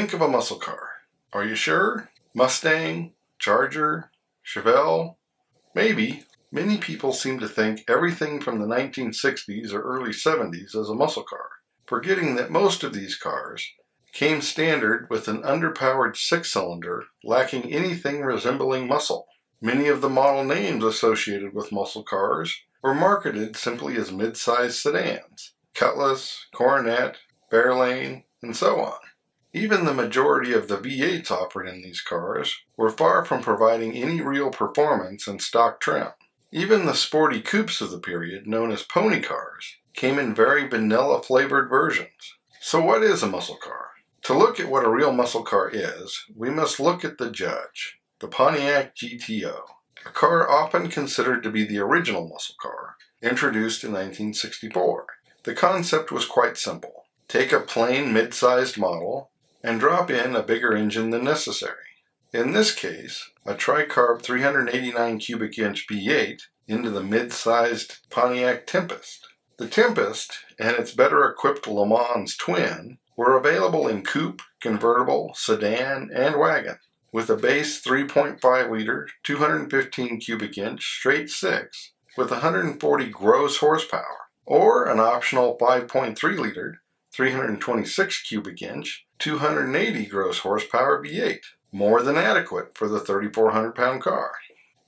Think of a muscle car. Are you sure? Mustang? Charger? Chevelle? Maybe. Many people seem to think everything from the 1960s or early 70s is a muscle car, forgetting that most of these cars came standard with an underpowered six cylinder lacking anything resembling muscle. Many of the model names associated with muscle cars were marketed simply as mid-sized sedans Cutlass, Coronet, Fairlane, and so on. Even the majority of the V8s offered in these cars were far from providing any real performance in stock trim. Even the sporty coupes of the period, known as pony cars, came in very vanilla flavored versions. So what is a muscle car? To look at what a real muscle car is, we must look at the judge, the Pontiac GTO, a car often considered to be the original muscle car, introduced in 1964. The concept was quite simple. Take a plain mid-sized model and drop in a bigger engine than necessary. In this case, a tricarb 389 cubic inch V8 into the mid-sized Pontiac Tempest. The Tempest and its better equipped Le Mans twin were available in coupe, convertible, sedan, and wagon, with a base 3.5 liter, 215 cubic inch straight six with 140 gross horsepower, or an optional 5.3 liter, 326 cubic inch, 280 gross horsepower V8 more than adequate for the 3,400 pound car.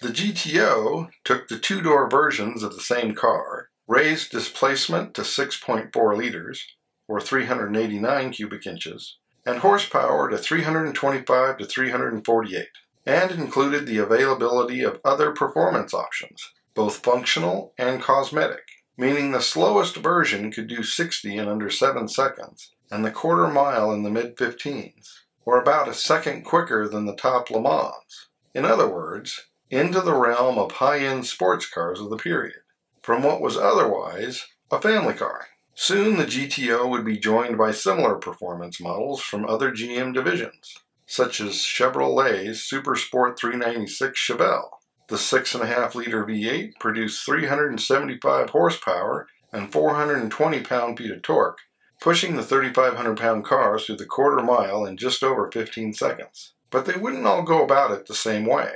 The GTO took the two door versions of the same car, raised displacement to 6.4 liters, or 389 cubic inches, and horsepower to 325 to 348, and included the availability of other performance options, both functional and cosmetic, meaning the slowest version could do 60 in under 7 seconds, and the quarter mile in the mid 15s or about a second quicker than the top Le Mans. In other words, into the realm of high-end sports cars of the period, from what was otherwise a family car. Soon the GTO would be joined by similar performance models from other GM divisions, such as Chevrolet's Super Sport 396 Chevelle. The 6.5 liter V8 produced 375 horsepower and 420 pound feet of torque, pushing the 3,500 pound cars through the quarter mile in just over 15 seconds. But they wouldn't all go about it the same way.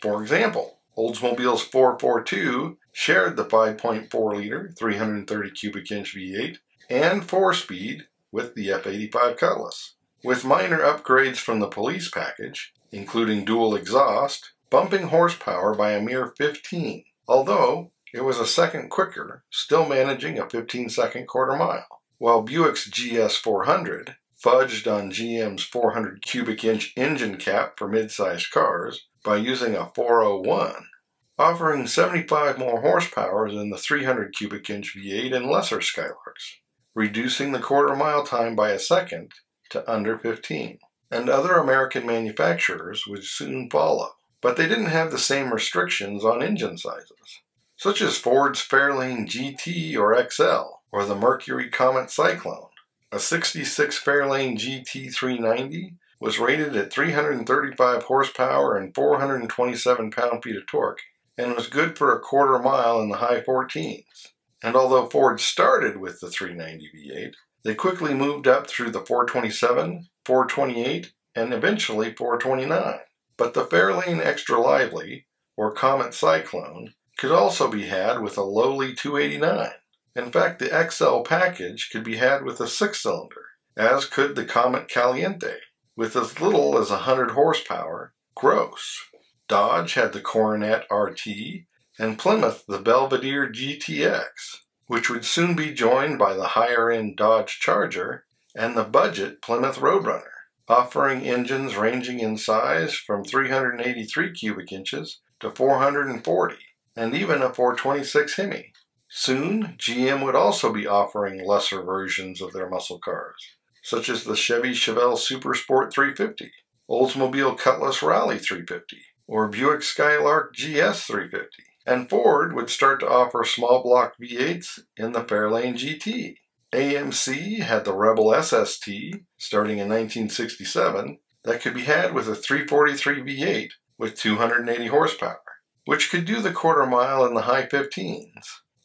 For example, Oldsmobile's 442 shared the 5.4 liter, 330 cubic inch V8 and 4 speed with the F85 Cutlass, with minor upgrades from the police package, including dual exhaust, bumping horsepower by a mere 15, although it was a second quicker, still managing a 15 second quarter mile while Buick's GS400 fudged on GM's 400 cubic inch engine cap for mid-sized cars by using a 401, offering 75 more horsepower than the 300 cubic inch V8 in lesser Skylarks, reducing the quarter mile time by a second to under 15. And other American manufacturers would soon follow, but they didn't have the same restrictions on engine sizes, such as Ford's Fairlane GT or XL or the Mercury Comet Cyclone. A 66 Fairlane GT390 was rated at 335 horsepower and 427 pound-feet of torque and was good for a quarter mile in the high 14s. And although Ford started with the 390 V8, they quickly moved up through the 427, 428, and eventually 429. But the Fairlane Extra Lively, or Comet Cyclone, could also be had with a lowly 289. In fact, the XL package could be had with a six-cylinder, as could the Comet Caliente, with as little as 100 horsepower gross. Dodge had the Coronet RT, and Plymouth the Belvedere GTX, which would soon be joined by the higher-end Dodge Charger and the budget Plymouth Roadrunner, offering engines ranging in size from 383 cubic inches to 440, and even a 426 Hemi. Soon, GM would also be offering lesser versions of their muscle cars, such as the Chevy Chevelle Super Sport 350, Oldsmobile Cutlass Rally 350, or Buick Skylark GS 350. And Ford would start to offer small block V8s in the Fairlane GT. AMC had the Rebel SST, starting in 1967, that could be had with a 343 V8 with 280 horsepower, which could do the quarter mile in the high 15s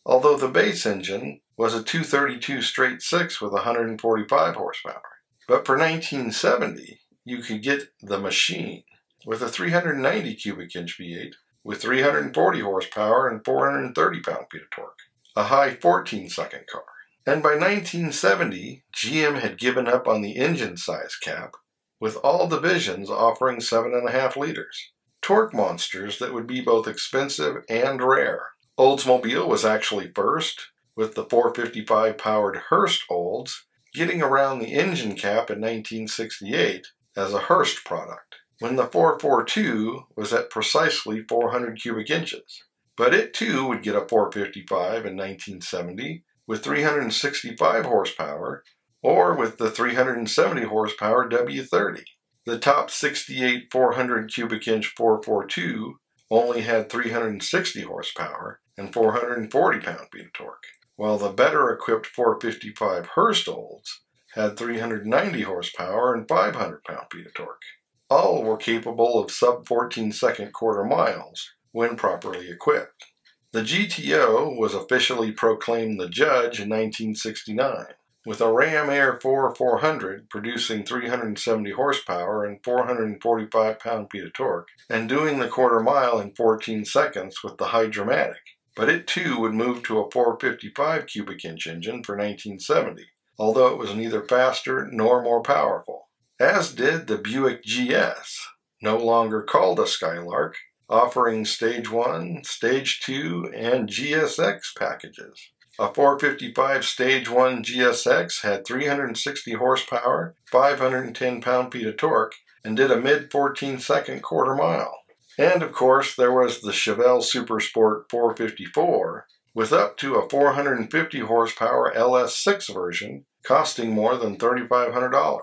although the base engine was a 232 straight six with 145 horsepower. But for 1970, you could get the machine with a 390 cubic inch V8 with 340 horsepower and 430 pound-feet of torque, a high 14-second car. And by 1970, GM had given up on the engine size cap, with all divisions offering 7.5 liters. Torque monsters that would be both expensive and rare. Oldsmobile was actually first, with the 455 powered Hurst Olds getting around the engine cap in 1968 as a Hurst product, when the 442 was at precisely 400 cubic inches. But it too would get a 455 in 1970 with 365 horsepower or with the 370 horsepower W30. The top 68 400 cubic inch 442 only had 360 horsepower and 440 pound feet of torque while the better equipped 455 Hurst Olds had 390 horsepower and 500 pound-feet of torque. All were capable of sub 14 second quarter miles when properly equipped. The GTO was officially proclaimed the judge in 1969, with a Ram Air 4 400 producing 370 horsepower and 445 pound-feet of torque, and doing the quarter mile in 14 seconds with the Hydra-Matic but it too would move to a 455 cubic inch engine for 1970, although it was neither faster nor more powerful, as did the Buick GS, no longer called a Skylark, offering Stage 1, Stage 2, and GSX packages. A 455 Stage 1 GSX had 360 horsepower, 510 pound-feet of torque, and did a mid 14 second quarter mile. And of course, there was the Chevelle Super Sport 454 with up to a 450 horsepower LS6 version costing more than $3,500.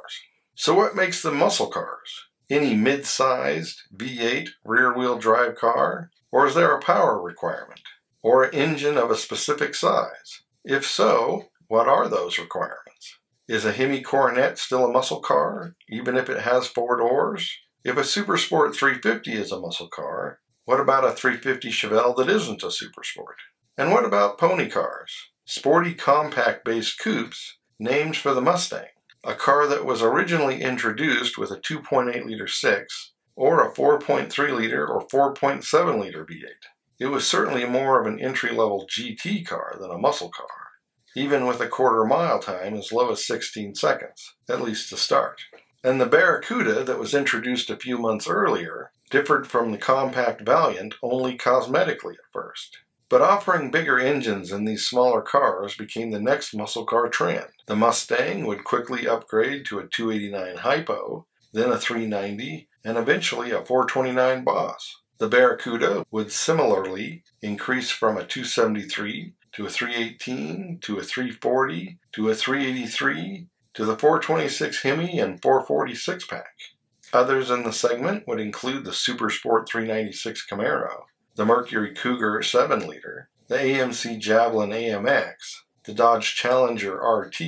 So, what makes them muscle cars? Any mid sized V8 rear wheel drive car? Or is there a power requirement? Or an engine of a specific size? If so, what are those requirements? Is a Hemi Coronet still a muscle car, even if it has four doors? If a Super Sport 350 is a muscle car, what about a 350 Chevelle that isn't a Super Sport? And what about pony cars? Sporty compact based coupes named for the Mustang, a car that was originally introduced with a 2.8 liter 6 or a 4.3 liter or 4.7 liter V8. It was certainly more of an entry level GT car than a muscle car, even with a quarter mile time as low as 16 seconds, at least to start. And the Barracuda that was introduced a few months earlier differed from the compact Valiant only cosmetically at first. But offering bigger engines in these smaller cars became the next muscle car trend. The Mustang would quickly upgrade to a 289 Hypo, then a 390, and eventually a 429 Boss. The Barracuda would similarly increase from a 273 to a 318 to a 340 to a 383 to the 426 Hemi and 440 Six Pack. Others in the segment would include the Super Sport 396 Camaro, the Mercury Cougar 7 liter, the AMC Javelin AMX, the Dodge Challenger RT,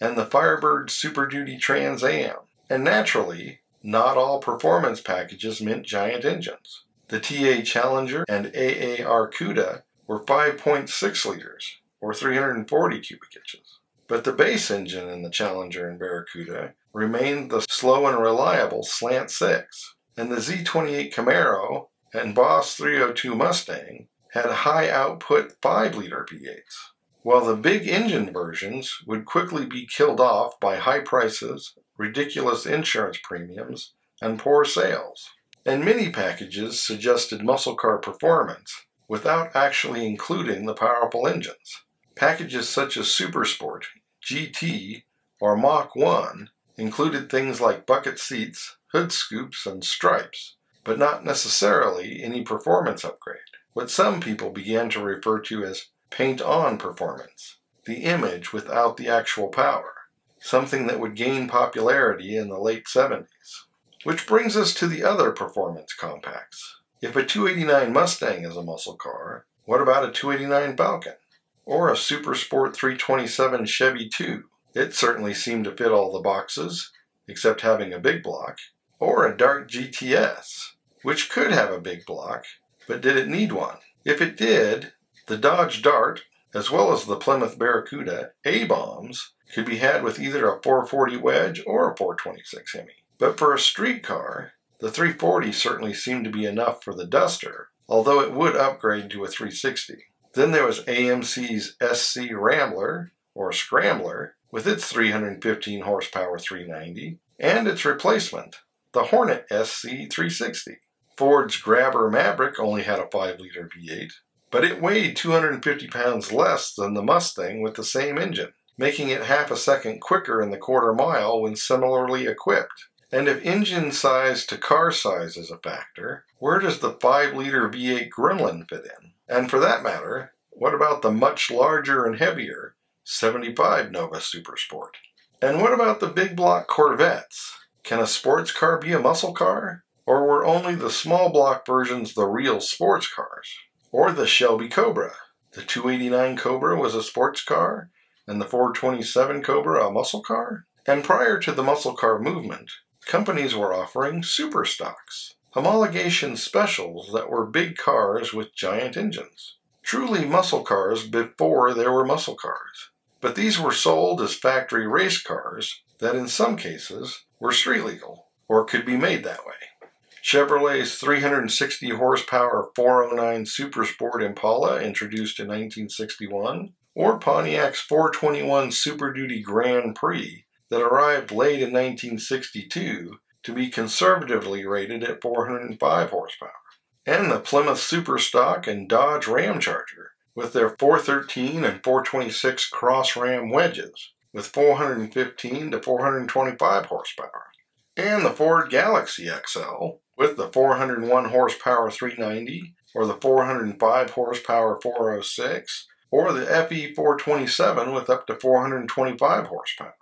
and the Firebird Super Duty Trans Am. And naturally, not all performance packages meant giant engines. The TA Challenger and AAR 'Cuda were 5.6 liters, or 340 cubic inches. But the base engine in the Challenger and Barracuda remained the slow and reliable Slant 6, and the Z28 Camaro and Boss 302 Mustang had high output 5 liter V8s, while the big engine versions would quickly be killed off by high prices, ridiculous insurance premiums, and poor sales. And many packages suggested muscle car performance without actually including the powerful engines. Packages such as Supersport, GT, or Mach 1 included things like bucket seats, hood scoops, and stripes, but not necessarily any performance upgrade. What some people began to refer to as paint on performance, the image without the actual power, something that would gain popularity in the late 70s. Which brings us to the other performance compacts. If a 289 Mustang is a muscle car, what about a 289 Falcon? Or a Super Sport 327 Chevy 2? It certainly seemed to fit all the boxes, except having a big block. Or a Dart GTS, which could have a big block, but did it need one? If it did, the Dodge Dart, as well as the Plymouth Barracuda A-bombs, could be had with either a 440 wedge or a 426 Hemi. But for a street car, the 340 certainly seemed to be enough for the Duster, although it would upgrade to a 360. Then there was AMC's SC Rambler, or Scrambler, with its 315 horsepower 390, and its replacement, the Hornet SC 360. Ford's Grabber Maverick only had a 5 liter V8, but it weighed 250 pounds less than the Mustang with the same engine, making it half a second quicker in the quarter mile when similarly equipped. And if engine size to car size is a factor, where does the 5 liter V8 Gremlin fit in? And for that matter, what about the much larger and heavier 75 Nova Supersport? And what about the big block Corvettes? Can a sports car be a muscle car? Or were only the small block versions the real sports cars? Or the Shelby Cobra? The 289 Cobra was a sports car, and the 427 Cobra a muscle car? And prior to the muscle car movement, companies were offering super stocks, homologation specials that were big cars with giant engines. Truly muscle cars before there were muscle cars. But these were sold as factory race cars that in some cases were street legal or could be made that way. Chevrolet's 360 horsepower 409 Super Sport Impala introduced in 1961, or Pontiac's 421 Super Duty Grand Prix that arrived late in 1962 to be conservatively rated at 405 horsepower, and the Plymouth Superstock and Dodge Ram Charger with their 413 and 426 cross ram wedges with 415 to 425 horsepower, and the Ford Galaxie XL with the 401 horsepower 390 or the 405 horsepower 406 or the FE 427 with up to 425 horsepower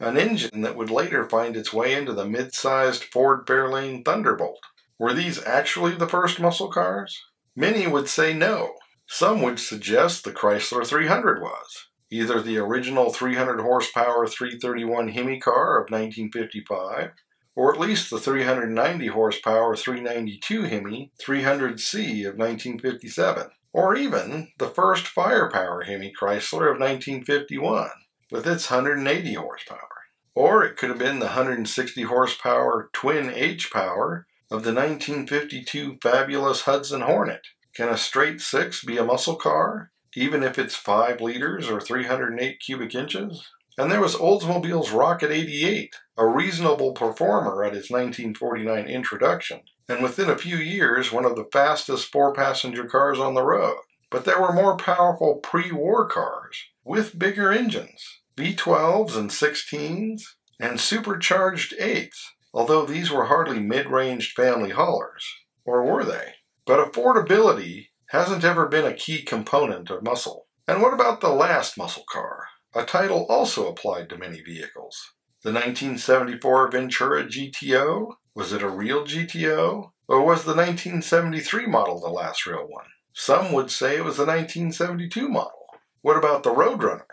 an engine that would later find its way into the mid sized Ford Fairlane Thunderbolt. Were these actually the first muscle cars? Many would say no. Some would suggest the Chrysler 300 was, either the original 300 horsepower 331 Hemi car of 1955, or at least the 390 horsepower 392 Hemi 300C of 1957, or even the first firepower Hemi Chrysler of 1951 with its 180 horsepower. Or it could have been the 160 horsepower twin H power of the 1952 fabulous Hudson Hornet. Can a straight six be a muscle car, even if it's 5 liters or 308 cubic inches? And there was Oldsmobile's Rocket 88, a reasonable performer at its 1949 introduction, and within a few years one of the fastest four passenger cars on the road. But there were more powerful pre war cars with bigger engines, V12s and 16s, and supercharged 8s, although these were hardly mid range family haulers. Or were they? But affordability hasn't ever been a key component of muscle. And what about the last muscle car? A title also applied to many vehicles. The 1974 Ventura GTO? Was it a real GTO? Or was the 1973 model the last real one? Some would say it was the 1972 model. What about the Roadrunner?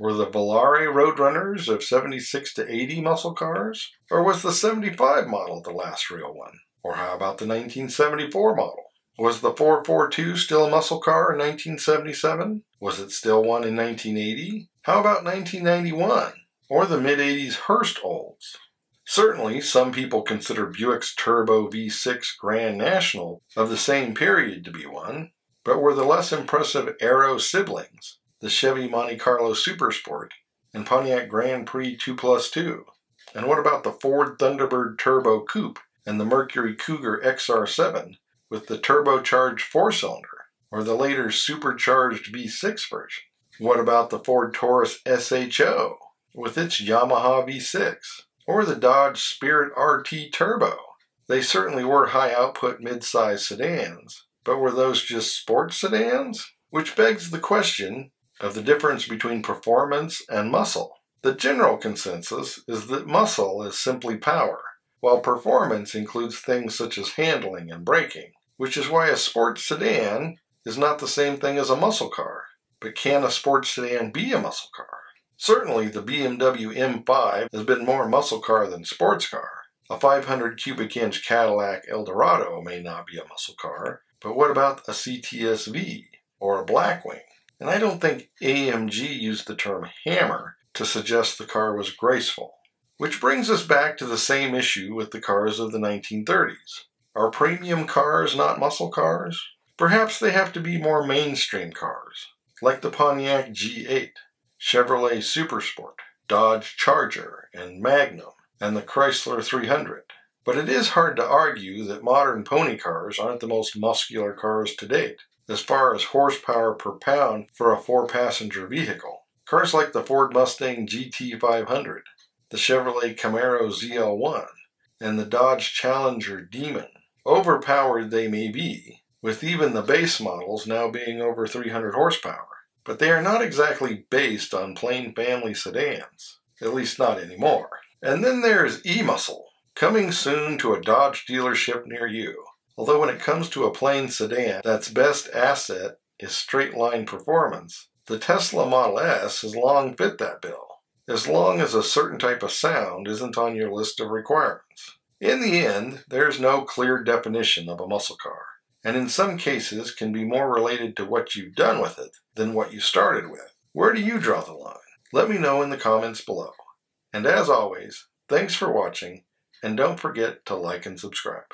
Were the Volare Roadrunners of 76 to 80 muscle cars? Or was the 75 model the last real one? Or how about the 1974 model? Was the 442 still a muscle car in 1977? Was it still one in 1980? How about 1991? Or the mid 80s Hurst Olds? Certainly, some people consider Buick's Turbo V6 Grand National of the same period to be one, but were the less impressive Aero siblings the Chevy Monte Carlo Supersport, and Pontiac Grand Prix 2 Plus 2? And what about the Ford Thunderbird Turbo Coupe and the Mercury Cougar XR7 with the turbocharged four cylinder, or the later supercharged V6 version? What about the Ford Taurus SHO with its Yamaha V6, or the Dodge Spirit RT Turbo? They certainly were high output mid size sedans, but were those just sports sedans? Which begs the question of the difference between performance and muscle. The general consensus is that muscle is simply power, while performance includes things such as handling and braking, which is why a sports sedan is not the same thing as a muscle car. But can a sports sedan be a muscle car? Certainly, the BMW M5 has been more muscle car than sports car. A 500 cubic inch Cadillac Eldorado may not be a muscle car, but what about a CTSV or a Blackwing? And I don't think AMG used the term hammer to suggest the car was graceful. Which brings us back to the same issue with the cars of the 1930s. Are premium cars not muscle cars? Perhaps they have to be more mainstream cars, like the Pontiac G8, Chevrolet Supersport, Dodge Charger and Magnum, and the Chrysler 300. But it is hard to argue that modern pony cars aren't the most muscular cars to date, as far as horsepower per pound for a four passenger vehicle. Cars like the Ford Mustang GT500, the Chevrolet Camaro ZL1, and the Dodge Challenger Demon. Overpowered they may be, with even the base models now being over 300 horsepower, but they are not exactly based on plain family sedans, at least not anymore. And then there's E-Muscle, coming soon to a Dodge dealership near you. Although when it comes to a plain sedan, that's best asset is straight line performance, the Tesla Model S has long fit that bill, as long as a certain type of sound isn't on your list of requirements. In the end, there's no clear definition of a muscle car, and in some cases can be more related to what you've done with it than what you started with. Where do you draw the line? Let me know in the comments below. And as always, thanks for watching, and don't forget to like and subscribe.